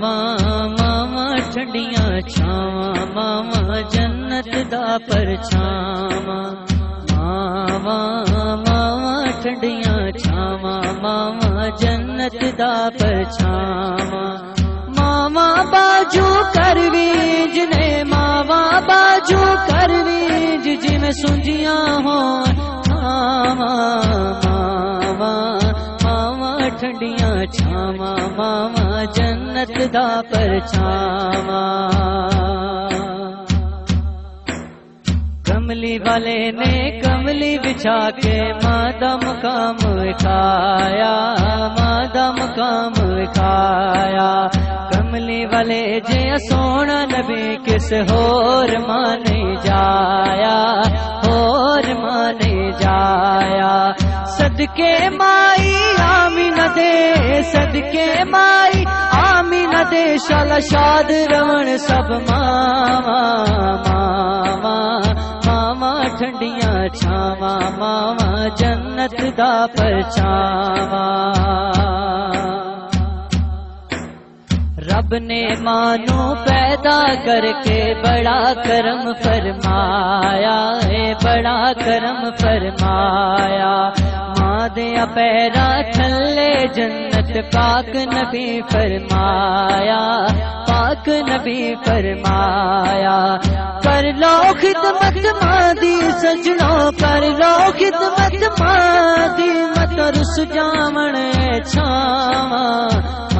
मामा मामा छावा, मामा जन्नत दा परछावा। मामा मामा ठंडियाँ छावा, मामा जन्नत दा परछावा। मामा बाजू करवीज ने, मावा बाजू करवीज जिमें सुंजियाँ हो थामा ठंडियाँ छावा, मावा, जन्नत दा परछावा। कमली वाले ने कमली बिछा के मादा मुकाम खाया, मादा काम खाया। कमली वाले जे सोना नबी किस होर माने जाया, होर माने जाया। सदके माई आमीन दे सदके माई, आमी न दे शाला शाद रवण सब मावा मावा मावा ठंडिया छावा मावा जन्नत दा परछावा। रब ने मानो पैदा करके बड़ा करम फरमाया है, बड़ा करम फरमाया। माँ दिया पैरा थल्ले जन्नत पाक नबी फरमाया, पाक नबी फरमाया। कर लो खिदमत मादी सजनो कर लो खिदमत मादी मत रुस जावण छावा।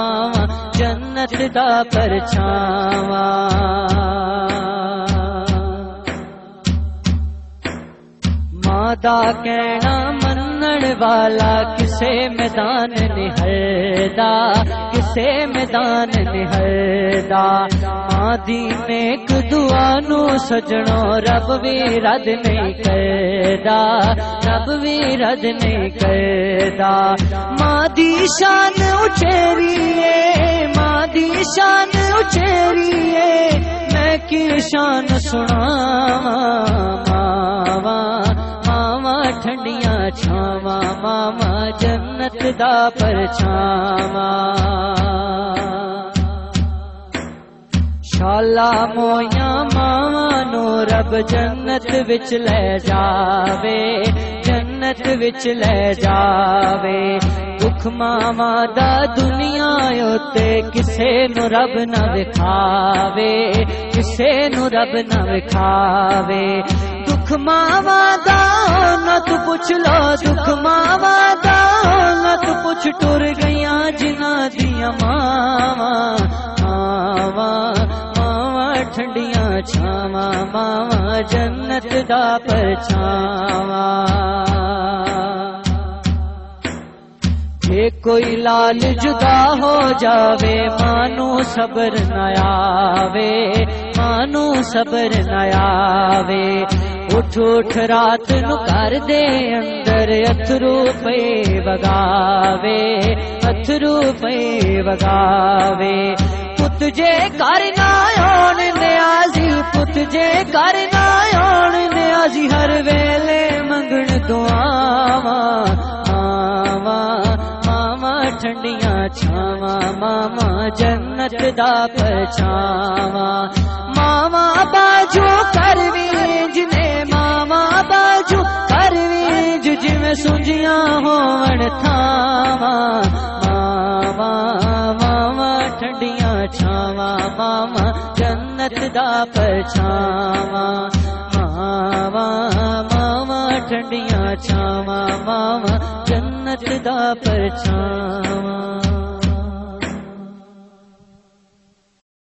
छावा मावा जन्नत दा परछावा। मादा कहना मनण वाला किसे मैदान निहरदा किसे मैदान निहरदा मादी नेक दुआ नु सजणो रब भी रद नहीं करदा, रब भी रद नहीं करदा। मादी शान उचेरिए मादी शान उचेरिए मैं की शान सुनावा, मावा मावा ठंडियाँ छावा मामा जन्नत दा परछावा। शाला मोया मावा नो रब जन्नत विच ले जावे जन्नत विच ले जावे। दुख मावा दुनिया उते किसे नु रब न विखावे, किसे नु रब न विखावे। दुख मावा दा न तू पुछ लो, दुख मावा दा न तू पुछ टुर गईया जिना दिया मावा। मावा मावा ठंडियाँ छावा, मावा जन्नत दा परछावा जे कोई लाल जुदा हो जावे मानो सबर न आवे मानो सबर न आवे उठ उठ रात नु कर दे अंदर अथरू पे वगावे अथरू पे वगावे पुत जे कर ना आन न्याजी पुत जे कर ना आन न्याजी हर वेले मंगण दुआवा मावा मावा ठंडियाँ छावा, मामा जन्नत दा परछावा मामा बाजू करवीज ने, मामा बाजू करवीज, जिवें सुजिया होवण थावा। मामा मामा ठंडिया छावा, मामा जन्नत दा परछावा मावा ठंडिया छावा मावा जन्नत दा परछावा।